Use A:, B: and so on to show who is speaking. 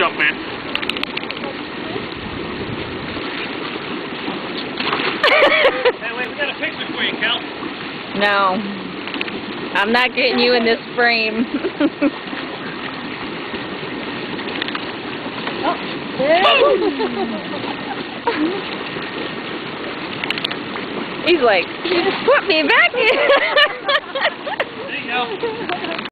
A: jump, man. hey, wait, we got a picture for you, Cal.
B: no. I'm not getting you in this frame. Oh, He's like, put me back in.
A: There you go.